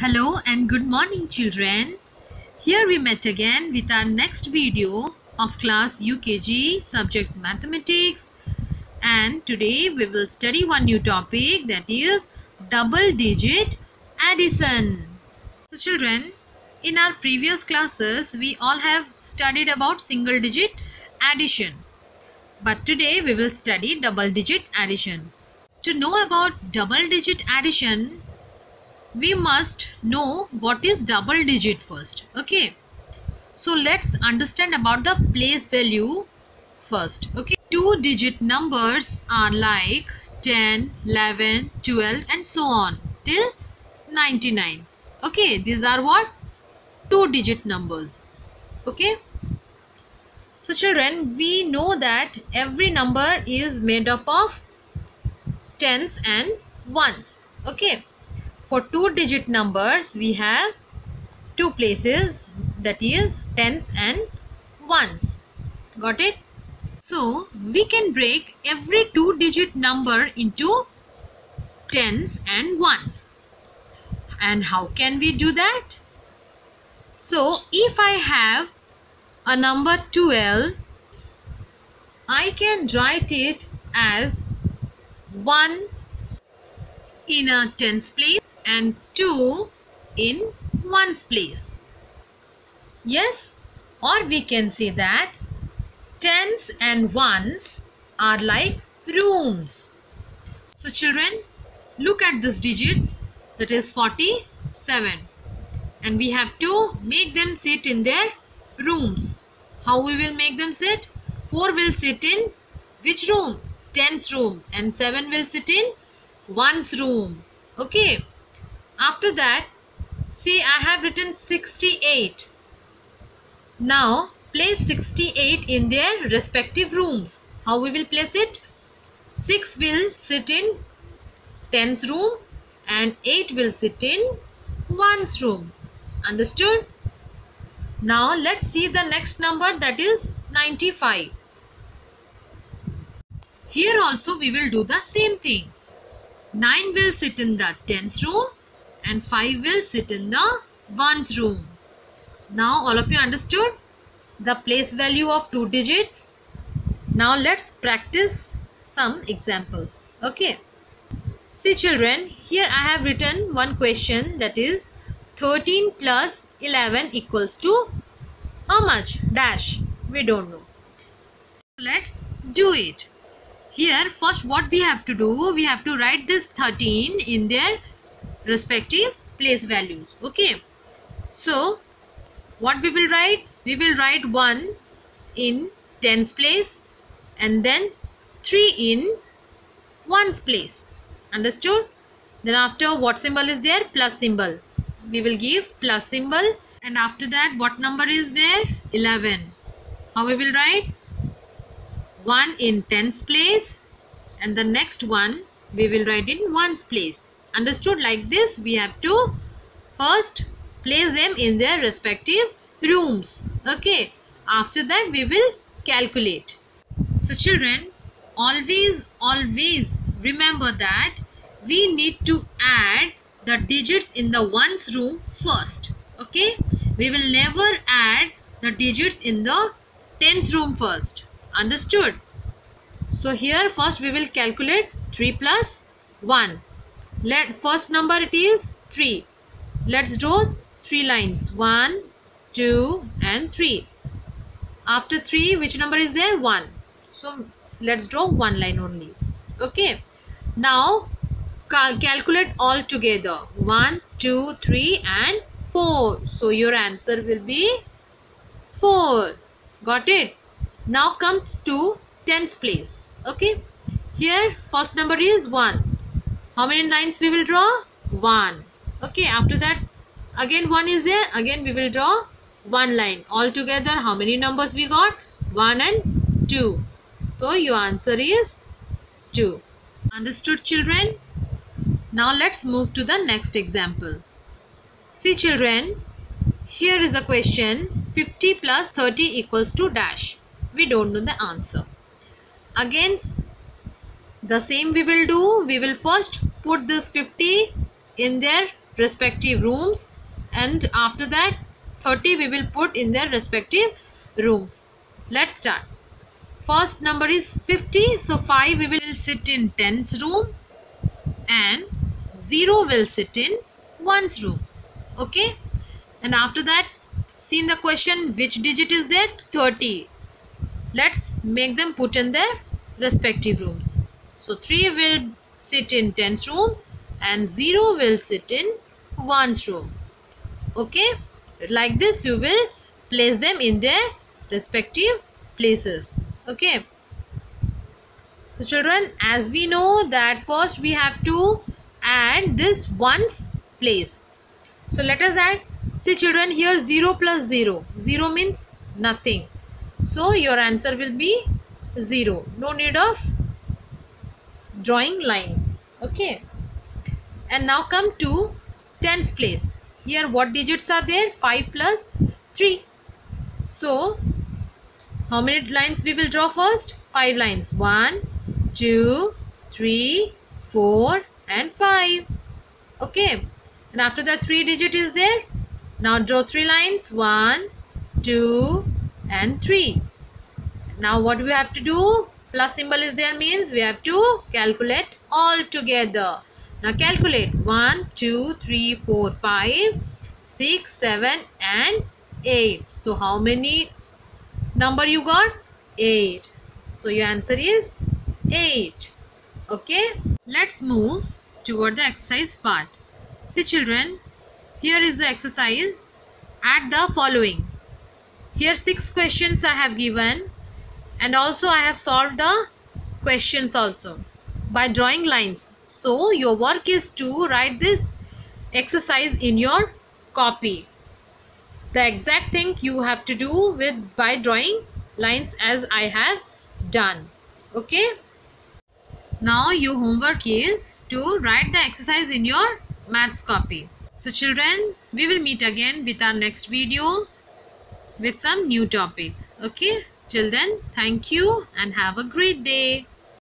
Hello and good morning children. Here we met again with our next video of class UKG subject mathematics and today we will study one new topic that is double digit addition. So children in our previous classes we all have studied about single digit addition but today we will study double digit addition. To know about double digit addition we must know what is double digit first okay? So let's understand about the place value first okay? Two digit numbers are like 10 11 12 and so on till 99 okay? These are what? Two digit numbers okay? So children we know that every number is made up of tens and ones okay for two digit numbers we have two places that is tens and ones. Got it? So we can break every two digit number into tens and ones. And how can we do that? So if i have a number 12 i can write it as 1 in a tens place and 2 in ones place. Yes, or we can say that tens and ones are like rooms. So children, look at these digits that is 47 and we have to make them sit in their rooms. How we will make them sit? 4 will sit in which room? Tens room and 7 will sit in one's room. Okay after that see I have written 68 now place 68 in their respective rooms. How we will place it? 6 will sit in 10's room and 8 will sit in 1's room. Understood? Now let's see the next number that is 95 here also we will do the same thing. 9 will sit in the 10's room and 5 will sit in the 1's room. Now all of you understood the place value of two digits. Now let's practice some examples. Okay. See children, here I have written one question that is 13 plus 11 equals to how much? Dash. We don't know. Let's do it. Here first what we have to do, we have to write this 13 in their respective place values okay? So what we will write? We will write 1 in tens place and then 3 in ones place. Understood? Then after what symbol is there? Plus symbol. We will give plus symbol. And after that what number is there? 11 how we will write? 1 in tens place. And the next one we will write in ones place understood like this we have to first place them in their respective rooms. Okay after that we will calculate. So children always always remember that we need to add the digits in the ones room first. Okay we will never add the digits in the tens room first. Understood? So here first we will calculate 3 plus 1 let first number it is 3. Let's draw 3 lines. 1, 2 and 3. After 3 which number is there? 1. So let's draw one line only. Okay. Now cal calculate all together. 1, 2, 3 and 4. So your answer will be 4. Got it? Now comes to tens place. Okay. Here first number is 1 how many lines we will draw? One. Okay after that again one is there. Again we will draw one line. All together how many numbers we got? One and two. So your answer is two. Understood children? Now let's move to the next example. See children here is a question. 50 plus 30 equals to dash. We don't know the answer. Again the same we will do we will first put this 50 in their respective rooms and after that 30 we will put in their respective rooms. Let's start. First number is 50. So 5 we will sit in 10's room and 0 will sit in 1's room. Okay. And after that see in the question which digit is there? 30. Let's make them put in their respective rooms. So 3 will sit in 10's room and 0 will sit in 1's room. Okay. Like this you will place them in their respective places. Okay? So children as we know that first we have to add this ones place. So let us add see children here 0 plus 0 0 means nothing. So your answer will be 0 no need of drawing lines okay and now come to tens place here what digits are there 5 plus 3 so how many lines we will draw first? 5 lines. 1, 2, 3, 4 and 5. Okay. And after that 3 digit is there. Now draw 3 lines. 1, 2 and 3. Now what we have to do? Plus symbol is there means we have to calculate all together. Now calculate. 1, 2, 3, 4, 5, 6, 7 and 8. So how many number you got? 8 so your answer is 8 okay? Let's move toward the exercise part. See children here is the exercise. Add the following. Here six questions i have given and also i have solved the questions also by drawing lines. So your work is to write this exercise in your copy. The exact thing you have to do with by drawing lines as I have done. Okay? Now your homework is to write the exercise in your maths copy. So children we will meet again with our next video with some new topic. Okay till then thank you and have a great day